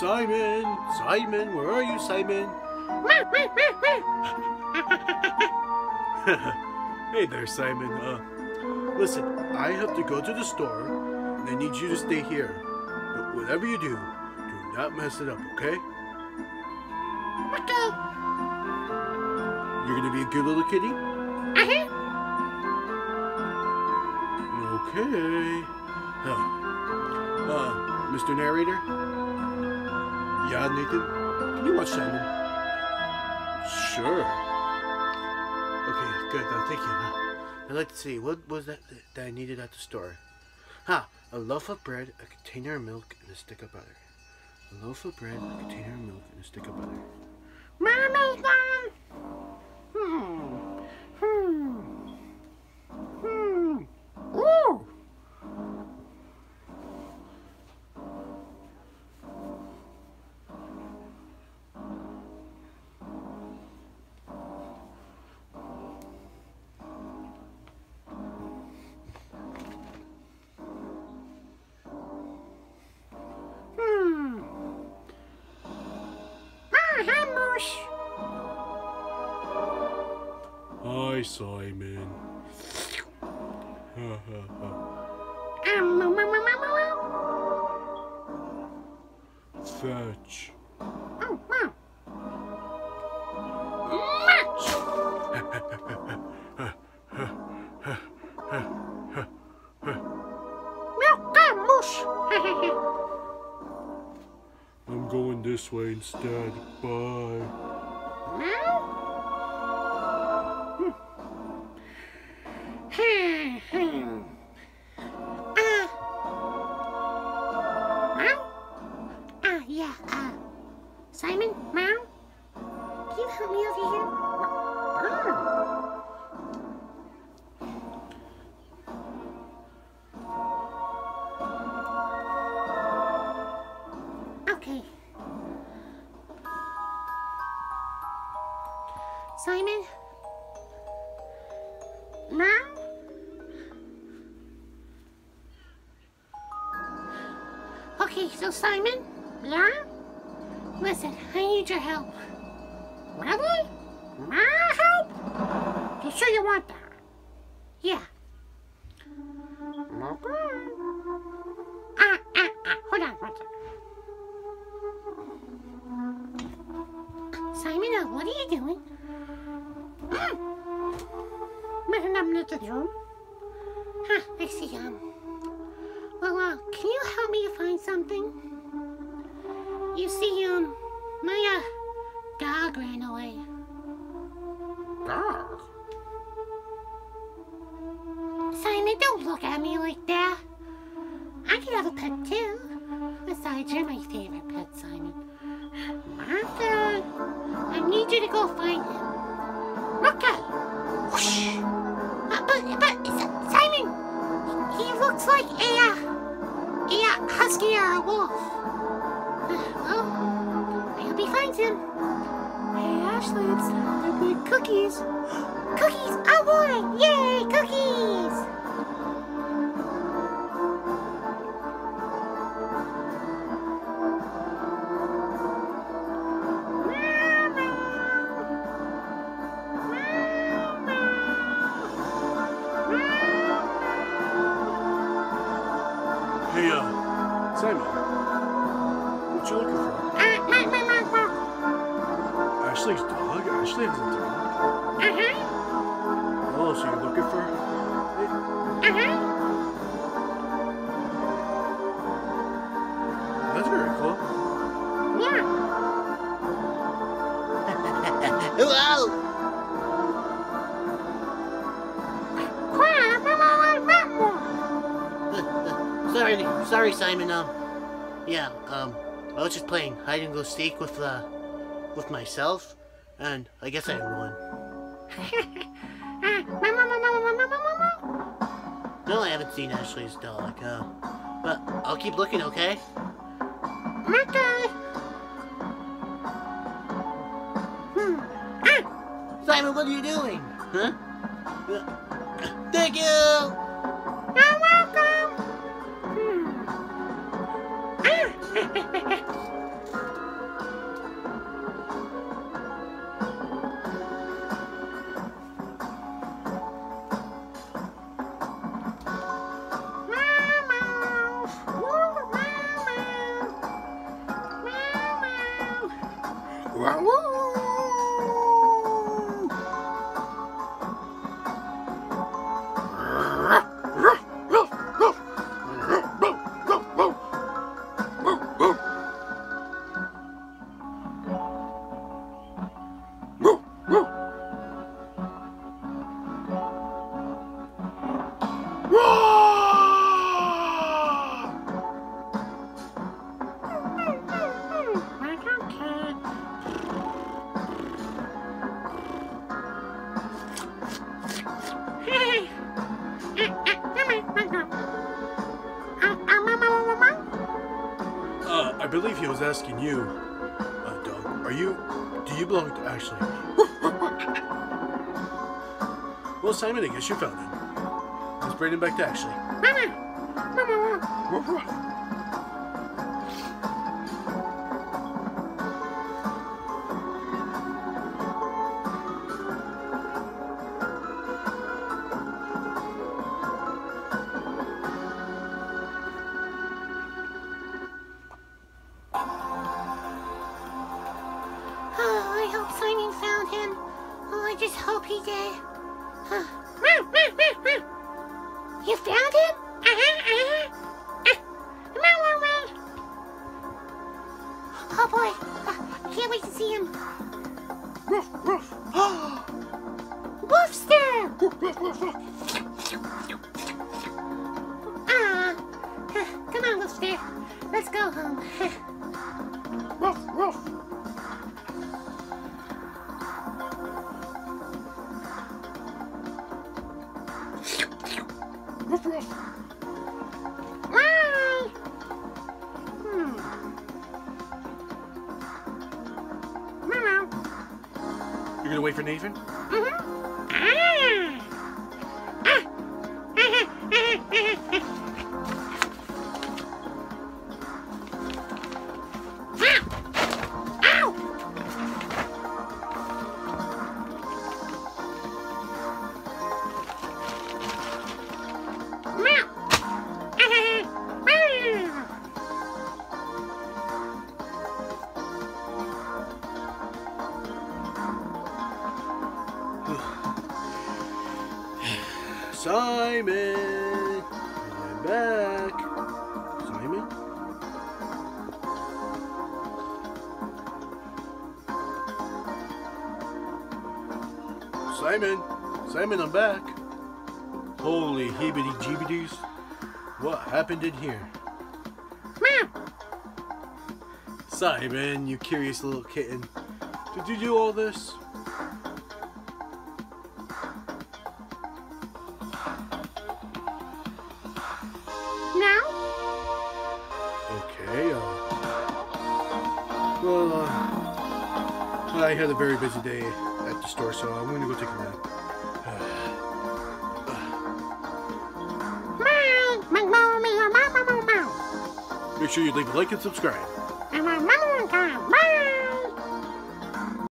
Simon, Simon, where are you, Simon? hey there, Simon. Uh, listen, I have to go to the store, and I need you to stay here. But whatever you do, do not mess it up, okay? Okay. You're gonna be a good little kitty? Uh-huh. Okay. Huh. Uh, Mr. Narrator? Yeah, Nathan? Can you watch Simon? Sure. Okay, good. Uh, thank you. Uh, I'd like to see, what was that that I needed at the store? Ha! A loaf of bread, a container of milk, and a stick of butter. A loaf of bread, a container of milk, and a stick of butter. Mommy's Simon. Fetch. I'm going this way instead. Bye. Hmm. Uh. Ah, yeah, uh. Simon, meow? Can you help me over here? Ah. Okay. Simon? Okay, so Simon? Yeah? Listen, I need your help. Really? My help? You sure you want that? Yeah. Okay. Ah, ah, ah. Hold on one second. Simon, uh, what are you doing? Moving up into the room. Huh, I see, um. Well, uh, can you help me find something? You see, um, my, uh, dog ran away. Dog? Simon, don't look at me like that. I could have a pet too. Besides, you're my favorite pet, Simon. Okay. I need you to go find him. Okay. Whoosh. Uh, but, but, Simon, he looks like a, a uh, husky or a wolf. Well, I hope he finds him. Hey, Ashley, it's time to make cookies. Cookies! Oh boy! Yay, cookies! Dog? Ashley has a dog. Uh-huh, Oh, so you're looking for? uh-huh. That's very cool. Yeah. Hello! sorry, sorry, Simon. Um, yeah. Um, I was just playing hide and go seek with uh, with myself, and I guess I won. No, I haven't seen Ashley's dog. Uh, but I'll keep looking, okay? Okay. Hmm. Ah, Simon, what are you doing? Huh? Uh, Thank you. Uh, was asking you, uh, dog. Are you? Do you belong to Ashley? well, Simon, I guess you found him. Let's bring him back to Ashley. You found him? Uh-huh, uh-huh. Uh, meow, meow, meow. Oh boy, uh, I can't wait to see him. Woof, woof. Woofster! Ah, Bye. Hmm. Meow, You're gonna wait for Nathan? Mhm. Simon! I'm back. Simon? Simon! Simon, I'm back. Holy heebity jeebities. What happened in here? Meow. Simon, you curious little kitten. Did you do all this? I had a very busy day at the store, so I'm gonna go take a nap. Make sure you leave a like and subscribe.